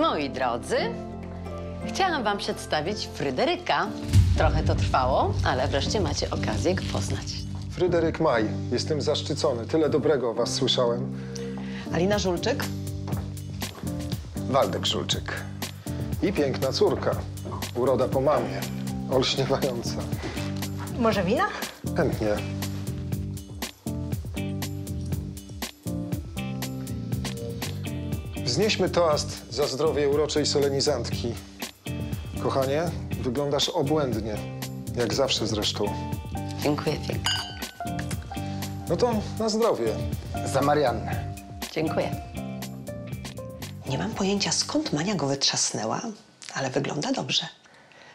Moi drodzy, chciałam wam przedstawić Fryderyka. Trochę to trwało, ale wreszcie macie okazję go poznać. Fryderyk Maj. Jestem zaszczycony. Tyle dobrego o was słyszałem. Alina Żulczyk. Waldek Żulczyk. I piękna córka. Uroda po mamie. Olśniewająca. Może wina? Chętnie. Wznieśmy toast za zdrowie uroczej solenizantki. Kochanie, wyglądasz obłędnie. Jak zawsze zresztą. Dziękuję pięknie. No to na zdrowie. Za Mariannę. Dziękuję. Nie mam pojęcia, skąd Mania go wytrzasnęła, ale wygląda dobrze.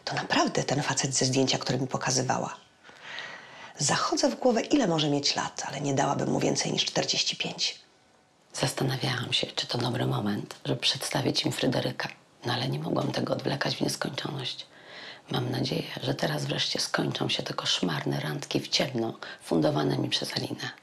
To naprawdę ten facet ze zdjęcia, które mi pokazywała. Zachodzę w głowę, ile może mieć lat, ale nie dałabym mu więcej niż 45. Zastanawiałam się, czy to dobry moment, żeby przedstawić im Fryderyka. No ale nie mogłam tego odwlekać w nieskończoność. Mam nadzieję, że teraz wreszcie skończą się te koszmarne randki w ciemno, fundowane mi przez Alinę.